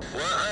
What?